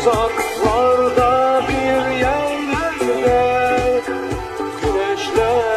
uzaklarda bir yerlerde güneşler